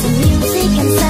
some music and sound.